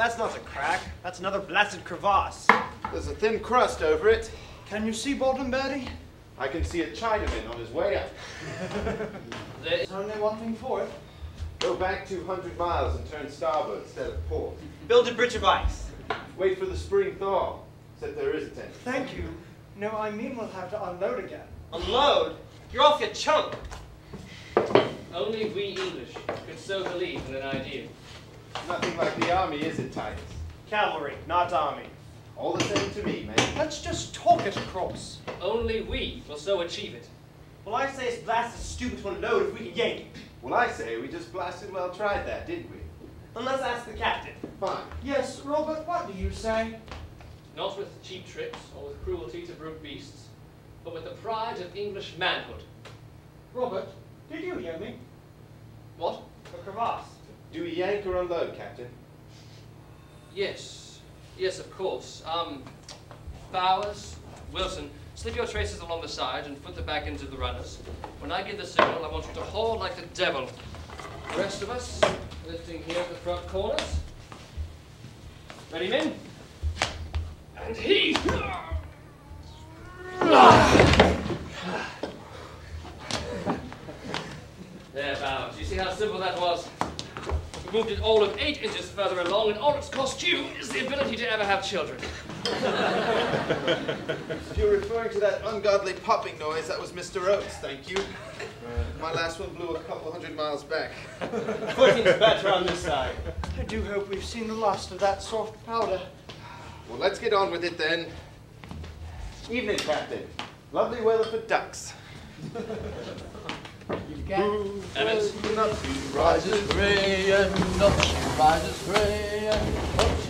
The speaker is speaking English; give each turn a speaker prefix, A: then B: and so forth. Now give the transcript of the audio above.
A: That's not a crack. That's another blasted crevasse.
B: There's a thin crust over it.
C: Can you see Bottom Betty?
B: I can see a Chinaman on his way up.
C: There's only one thing for it.
B: Go back 200 miles and turn starboard instead of port.
A: Build a bridge of ice.
B: Wait for the spring thaw, except there isn't any.
C: Thank you. No, I mean we'll have to unload again.
A: Unload? You're off your chunk.
D: Only we English could so believe in an idea.
B: Nothing like the army, is it, Titus?
A: Cavalry, not army.
B: All the same to me, man.
C: Let's just talk it across.
D: Only we will so achieve it.
A: Well, I say it's blasted stupid to unload if we can yank it.
B: Well, I say we just blasted well tried that, didn't we?
A: Then let's ask the captain.
B: Fine.
C: Yes, Robert, what do you say?
D: Not with cheap tricks or with cruelty to brute beasts, but with the pride of English manhood.
C: Robert, did you hear me?
B: Do we yank or unload, Captain?
D: Yes. Yes, of course. Um, Bowers, Wilson, slip your traces along the side and put the back into the runners. When I give the signal, I want you to haul like the devil. The rest of us, lifting here at the front corners. Ready, men? And heave! There, Bowers. You see how simple that was? We moved it all of eight inches further along, and all it's cost you is the ability to ever have children.
B: If you're referring to that ungodly popping noise, that was Mr. Oates, thank you. Uh, My last one blew a couple hundred miles back.
A: Footing's better on this side.
C: I do hope we've seen the last of that soft powder.
B: Well, let's get on with it then. Evening, Captain. Lovely weather for ducks. Not
E: Rises gray and up, rises gray and up.